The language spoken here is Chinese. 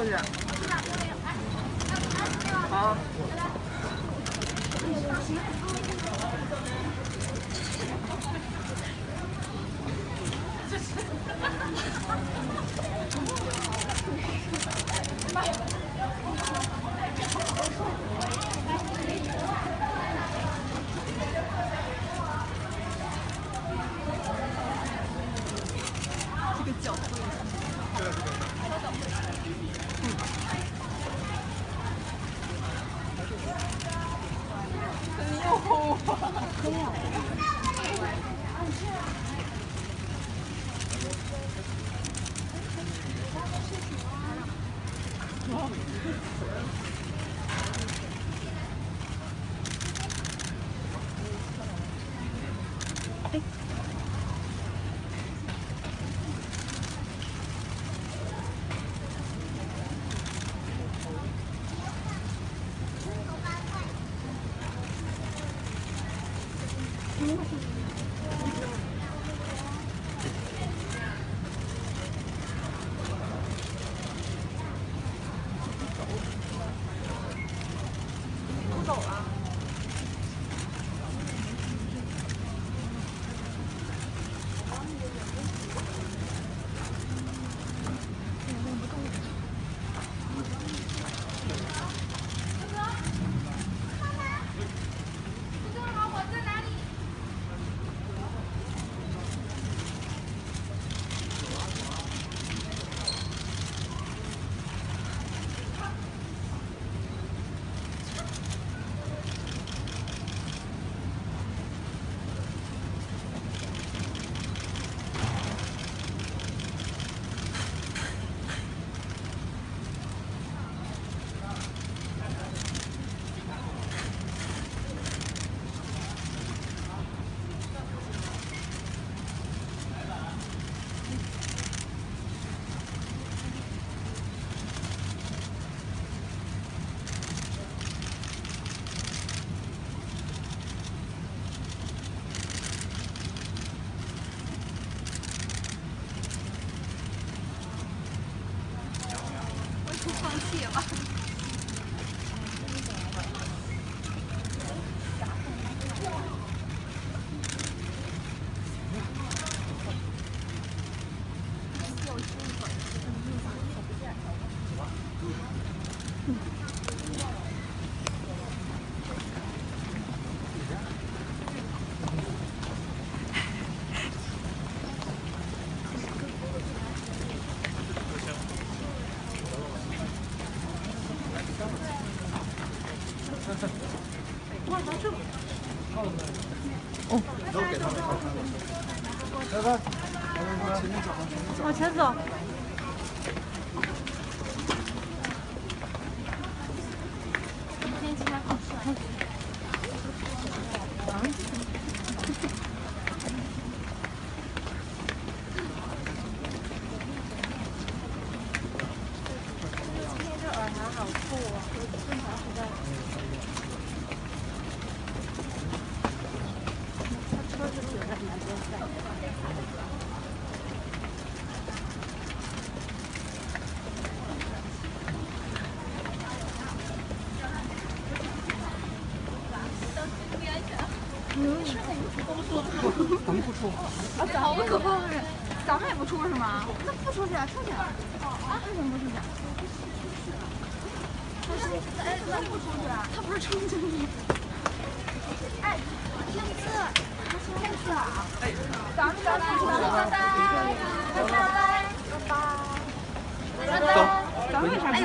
出去。好。这个角度。不いいじゃん。我已经放弃了。往前走。咱们不出。啊，好可怕呀！咱们也不出是吗？那不出去，出去。啊？为什么。不出去？不是，哎，咱不出去啊？他不是冲进去。哎，天赐，天赐啊！哎，咱们咱们出去，拜拜，拜拜，拜拜，拜拜。走，咱们为啥不出去？